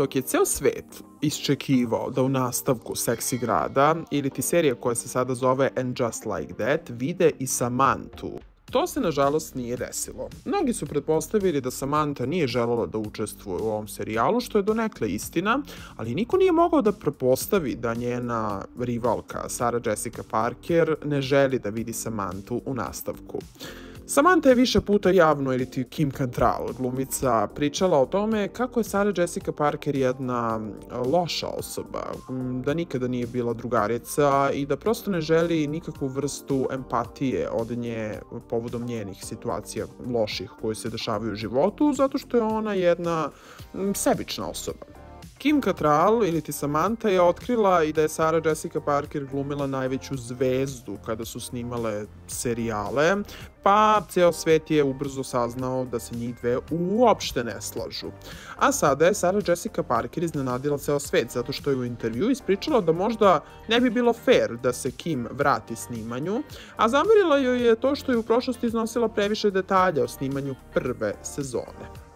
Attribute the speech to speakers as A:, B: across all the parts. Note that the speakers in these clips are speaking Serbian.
A: Dok je ceo svet iščekivao da u nastavku Seksi grada ili ti serija koja se sada zove And Just Like That vide i Samantu, To se nažalost nije desilo. Mnogi su pretpostavili da Samantha nije želela da učestvuje u ovom serijalu, što je donekle istina, ali niko nije mogao da prepostavi da njena rivalka Sarah Jessica Parker ne želi da vidi Samanthu u nastavku. Samantha je više puta javno, ili ti Kim Cattrall, glumica, pričala o tome kako je Sarah Jessica Parker jedna loša osoba, da nikada nije bila drugarica i da prosto ne želi nikakvu vrstu empatije od nje povodom njenih situacija loših koje se dešavaju u životu, zato što je ona jedna sebična osoba. Kim Cattrall ili ti Samantha je otkrila i da je Sarah Jessica Parker glumila najveću zvezdu kada su snimale serijale, pa ceo svet je ubrzo saznao da se njih dve uopšte ne slažu. A sada je Sarah Jessica Parker iznenadila ceo svet zato što je u intervju ispričala da možda ne bi bilo fair da se Kim vrati snimanju, a zamerila joj je to što je u prošlosti iznosila previše detalja o snimanju prve sezone.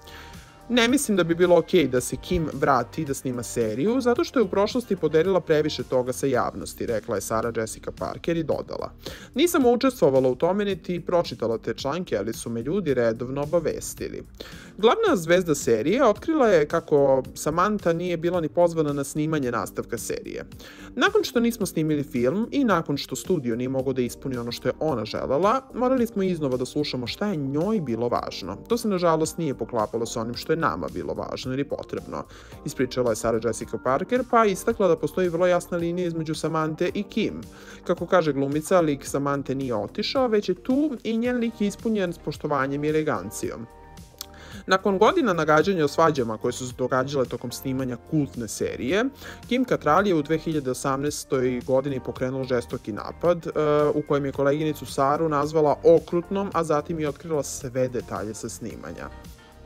A: Ne mislim da bi bilo okej okay da se Kim vrati da snima seriju, zato što je u prošlosti podelila previše toga sa javnosti, rekla je Sarah Jessica Parker i dodala. Nisam učestvovala u tome niti pročitala te članke, ali su me ljudi redovno obavestili. Glavna zvezda serije otkrila je kako Samantha nije bila ni pozvana na snimanje nastavka serije. Nakon što nismo snimili film i nakon što studio nije mogao da ispuni ono što je ona želela, morali smo iznova da slušamo šta je njoj bilo važno. To se nažalost nije poklapalo sa onim što je nama bilo važno ili potrebno. Ispričala je Sarah Jessica Parker, pa istakla da postoji vrlo jasna linija između Samante i Kim. Kako kaže glumica, lik Samante nije otišao, već je tu i njen lik je ispunjen s poštovanjem i elegancijom. Nakon godina nagađanja o svađama koje su se događale tokom snimanja kultne serije, Kim Cattrall je u 2018. godini pokrenula žestoki napad uh, u kojem je koleginicu Saru nazvala okrutnom, a zatim i otkrila sve detalje sa snimanja.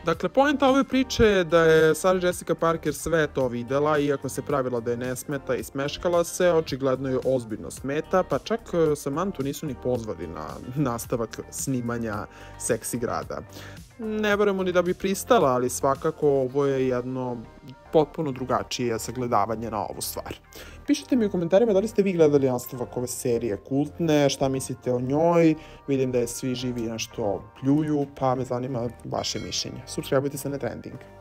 A: Dakle, poenta ove priče je da je Sarah Jessica Parker sve to videla, iako se pravila da je ne smeta i smeškala se, očigledno je ozbiljno smeta, pa čak e, Samantu nisu ni pozvali na nastavak snimanja Seksi grada. Ne verujemo ni da bi pristala, ali svakako ovo je jedno potpuno drugačije sagledavanje na ovu stvar. Pišite mi u komentarima da li ste vi gledali nastavak ove serije kultne, šta mislite o njoj, vidim da je svi živi nešto pljuju, pa me zanima vaše mišljenje. Subscribeujte se na Trending.